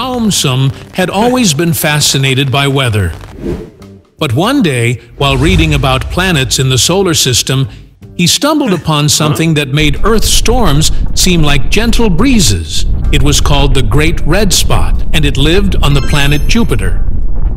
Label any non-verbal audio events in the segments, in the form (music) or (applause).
Aumsum had always been fascinated by weather. But one day, while reading about planets in the solar system, he stumbled upon something that made Earth's storms seem like gentle breezes. It was called the Great Red Spot, and it lived on the planet Jupiter.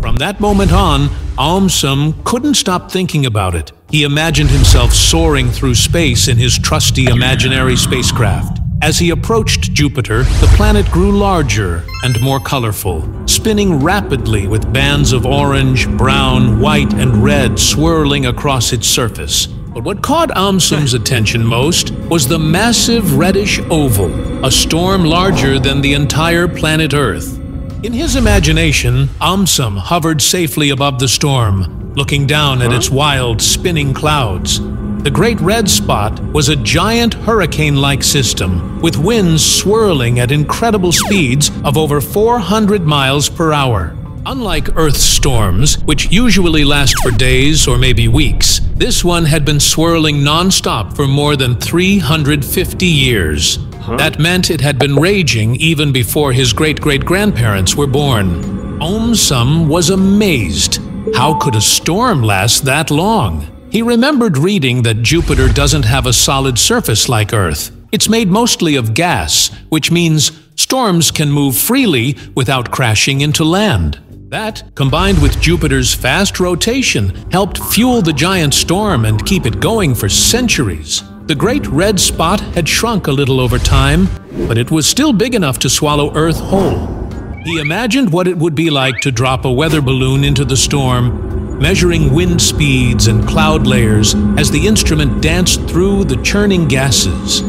From that moment on, Aumsum couldn't stop thinking about it. He imagined himself soaring through space in his trusty imaginary spacecraft. As he approached Jupiter, the planet grew larger and more colorful, spinning rapidly with bands of orange, brown, white, and red swirling across its surface. But what caught Aumsum's (laughs) attention most was the massive reddish oval, a storm larger than the entire planet Earth. In his imagination, Aumsum hovered safely above the storm, looking down at its wild, spinning clouds. The Great Red Spot was a giant hurricane-like system with winds swirling at incredible speeds of over 400 miles per hour. Unlike Earth's storms, which usually last for days or maybe weeks, this one had been swirling non-stop for more than 350 years. That meant it had been raging even before his great-great-grandparents were born. Aumsum was amazed. How could a storm last that long? He remembered reading that Jupiter doesn't have a solid surface like Earth. It's made mostly of gas, which means storms can move freely without crashing into land. That, combined with Jupiter's fast rotation, helped fuel the giant storm and keep it going for centuries. The Great Red Spot had shrunk a little over time, but it was still big enough to swallow Earth whole. He imagined what it would be like to drop a weather balloon into the storm measuring wind speeds and cloud layers as the instrument danced through the churning gases.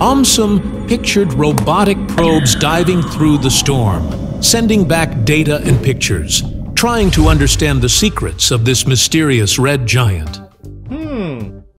Aumsum pictured robotic probes diving through the storm, sending back data and pictures, trying to understand the secrets of this mysterious red giant.